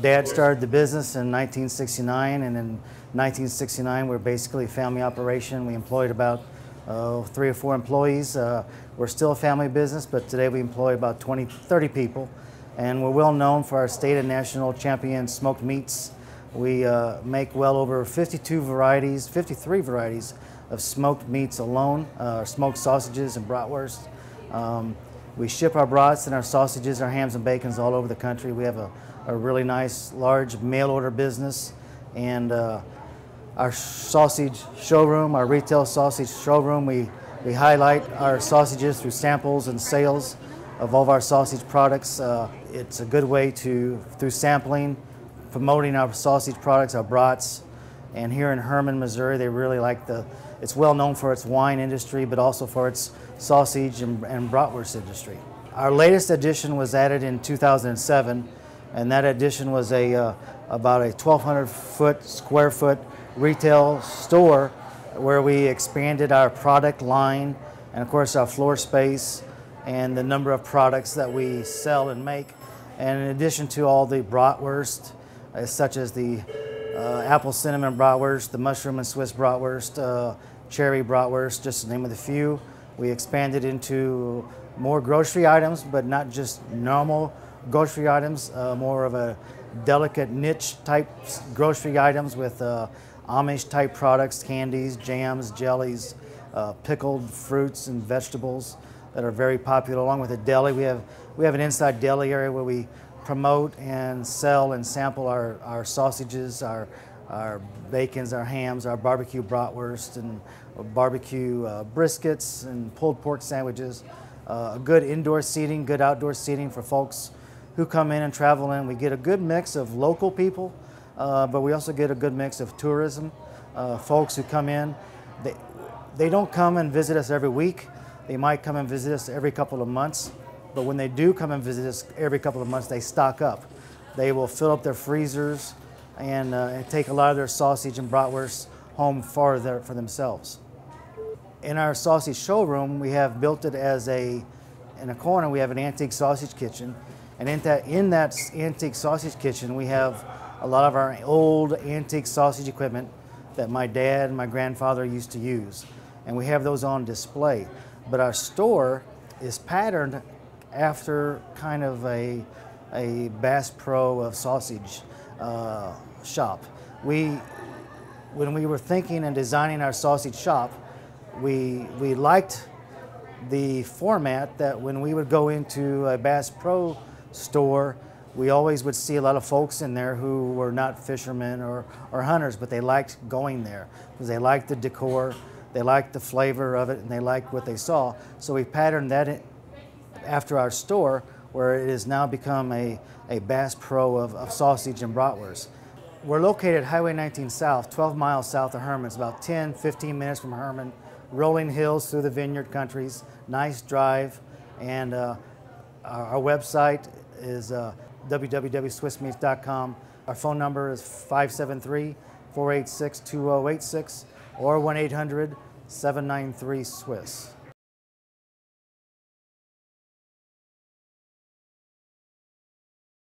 Dad started the business in 1969, and in 1969 we're basically a family operation. We employed about uh, three or four employees. Uh, we're still a family business, but today we employ about 20, 30 people, and we're well known for our state and national champion smoked meats. We uh, make well over 52 varieties, 53 varieties of smoked meats alone, uh, smoked sausages and bratwurst. Um, we ship our brats and our sausages, our hams and bacons all over the country. We have a, a really nice, large mail order business, and uh, our sausage showroom, our retail sausage showroom, we, we highlight our sausages through samples and sales of all of our sausage products. Uh, it's a good way to, through sampling, promoting our sausage products, our brats. And here in Hermann, Missouri, they really like the, it's well known for its wine industry, but also for its sausage and, and bratwurst industry. Our latest addition was added in 2007, and that addition was a, uh, about a 1,200 foot, square foot retail store where we expanded our product line and of course our floor space and the number of products that we sell and make. And in addition to all the bratwurst, uh, such as the uh, apple cinnamon bratwurst, the mushroom and Swiss bratwurst, uh, cherry bratwurst, just to name of the few, we expanded into more grocery items, but not just normal grocery items, uh, more of a delicate niche type grocery items with uh, Amish type products, candies, jams, jellies, uh, pickled fruits and vegetables that are very popular. Along with a deli, we have we have an inside deli area where we promote and sell and sample our, our sausages, our our bacons, our hams, our barbecue bratwurst, and barbecue uh, briskets and pulled pork sandwiches. Uh, good indoor seating, good outdoor seating for folks who come in and travel in. We get a good mix of local people uh, but we also get a good mix of tourism, uh, folks who come in. They, they don't come and visit us every week. They might come and visit us every couple of months, but when they do come and visit us every couple of months, they stock up. They will fill up their freezers and, uh, and take a lot of their sausage and bratwurst home for, their, for themselves. In our sausage showroom, we have built it as a, in a corner, we have an antique sausage kitchen. And in that, in that antique sausage kitchen, we have a lot of our old antique sausage equipment that my dad and my grandfather used to use. And we have those on display. But our store is patterned after kind of a, a Bass Pro of sausage uh, shop. We, when we were thinking and designing our sausage shop, we, we liked the format that when we would go into a Bass Pro store, we always would see a lot of folks in there who were not fishermen or, or hunters, but they liked going there because they liked the decor, they liked the flavor of it, and they liked what they saw. So we patterned that after our store, where it has now become a, a Bass Pro of, of sausage and bratwurst. We're located Highway 19 South, 12 miles south of Hermann. It's about 10, 15 minutes from Hermann. Rolling hills through the vineyard countries, nice drive, and uh, our, our, website is uh, www.swissmeats.com. Our phone number is 573 486 2086 or 1 800 793 Swiss.